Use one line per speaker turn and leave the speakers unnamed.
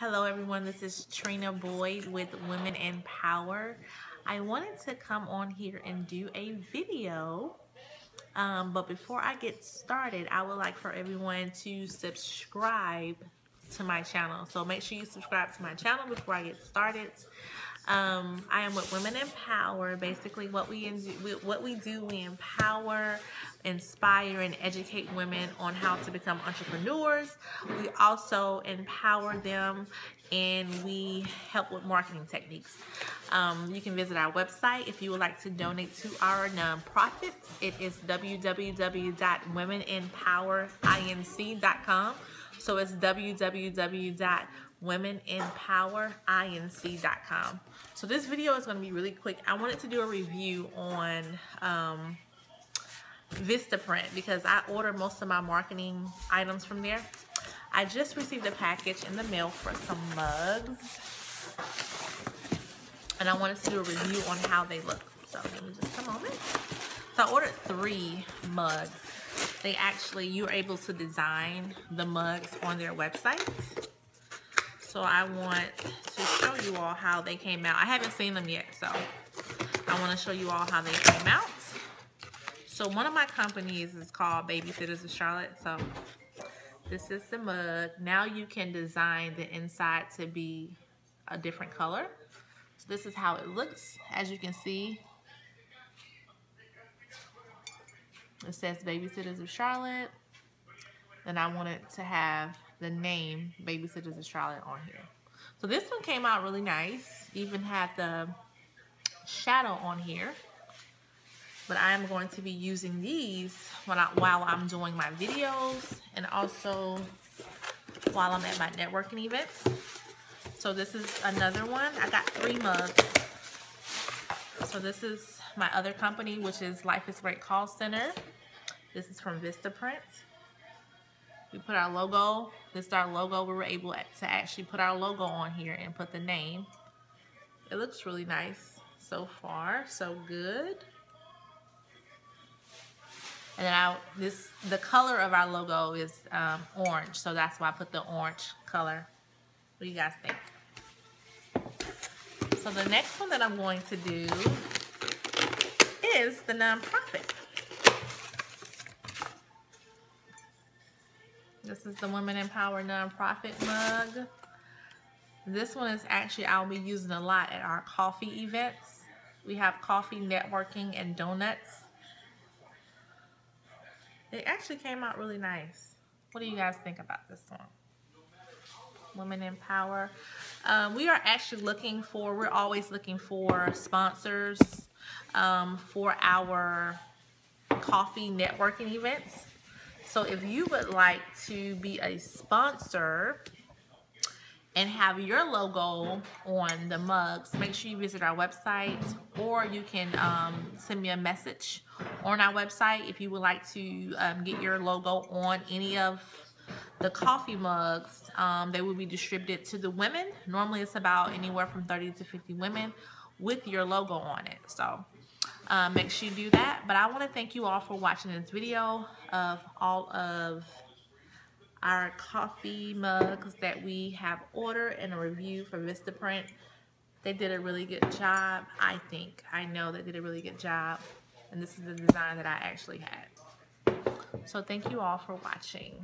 Hello everyone, this is Trina Boyd with Women in Power. I wanted to come on here and do a video, um, but before I get started, I would like for everyone to subscribe to my channel. So make sure you subscribe to my channel before I get started. Um, I am with Women in Power. Basically, what we what we do, we empower, inspire, and educate women on how to become entrepreneurs. We also empower them, and we help with marketing techniques. Um, you can visit our website if you would like to donate to our nonprofit. It is www.womeninpowerinc.com. So it's www womeninpowerinc.com. So this video is going to be really quick. I wanted to do a review on um, Vistaprint because I order most of my marketing items from there. I just received a package in the mail for some mugs. And I wanted to do a review on how they look. So give me just a moment. So I ordered three mugs. They actually, you're able to design the mugs on their website. So I want to show you all how they came out. I haven't seen them yet, so I want to show you all how they came out. So one of my companies is called Babysitters of Charlotte. So this is the mug. Now you can design the inside to be a different color. So this is how it looks. As you can see, it says Babysitters of Charlotte. And I wanted to have the name Babysitters of Charlotte on here. So this one came out really nice. Even had the shadow on here. But I am going to be using these while, I, while I'm doing my videos and also while I'm at my networking events. So this is another one. I got three mugs. So this is my other company, which is Life is Great Call Center. This is from Vistaprint. We put our logo. This is our logo. We were able to actually put our logo on here and put the name. It looks really nice so far. So good. And then I, this, the color of our logo is um, orange. So that's why I put the orange color. What do you guys think? So the next one that I'm going to do is the nonprofit. This is the Women in Power Nonprofit mug. This one is actually, I'll be using a lot at our coffee events. We have coffee, networking, and donuts. It actually came out really nice. What do you guys think about this one? Women in Power. Um, we are actually looking for, we're always looking for sponsors um, for our coffee networking events. So if you would like to be a sponsor and have your logo on the mugs, make sure you visit our website or you can um, send me a message on our website if you would like to um, get your logo on any of the coffee mugs. Um, they will be distributed to the women. Normally it's about anywhere from 30 to 50 women with your logo on it. So um, make sure you do that. But I want to thank you all for watching this video of all of our coffee mugs that we have ordered and a review for Vistaprint. They did a really good job, I think. I know they did a really good job. And this is the design that I actually had. So thank you all for watching.